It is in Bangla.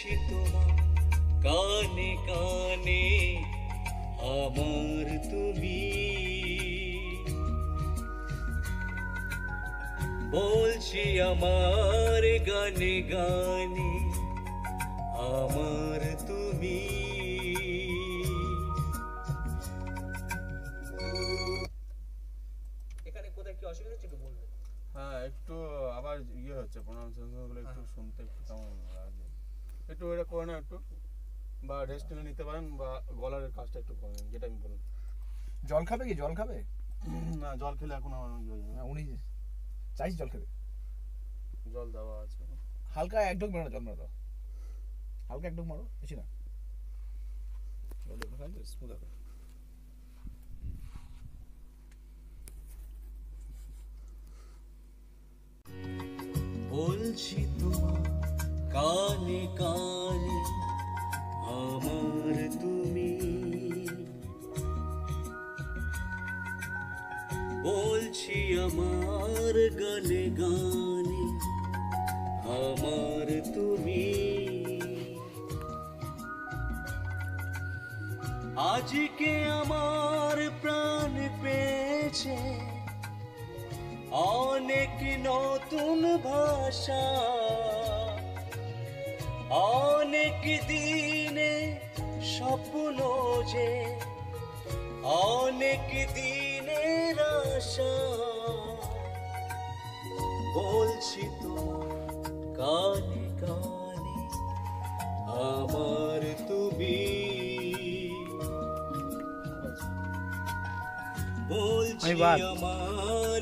বলছি তোমার কানে কানে আমার তুমি। বলছি আমার গানে গানে আমার তুমি। এখানে কোথায় কি অসুবিধা হচ্ছে একটু বলবেন? হ্যাঁ একটু আবার ইয়ে হচ্ছে প্রোনাউন্সিয়েশনগুলো একটু শুনতে একটু কেমন লাগে। একটু এটা করে না একটু বা রেস্ট নিয়ে নিতে পারেন বা গলার কাজটা একটু করেন যেটা আমি বললাম। জল খাবে কি? জল খাবে? না জল খেলে এখন আমার। না উনি চাইছি জল খাবে জল দেওয়া আছে। হালকা এক ঢোক মেরো জল মেরো দাও। হালকা এক ঢোক মারো বেশি না। স্মুথ হবে। বলছি তোমার কানে কানে, আমার তুমি। বলছি আমার গানে গানে, আমার তুমি। আজকে আমার প্রাণ পেয়েছে অনেক নতুন ভাষা। অনেক দিনে স্বপ্ন যে অনেক দিনের আশা বলছি তো কানে কানে আমার তুমি বলছি আমি বাদ। আমার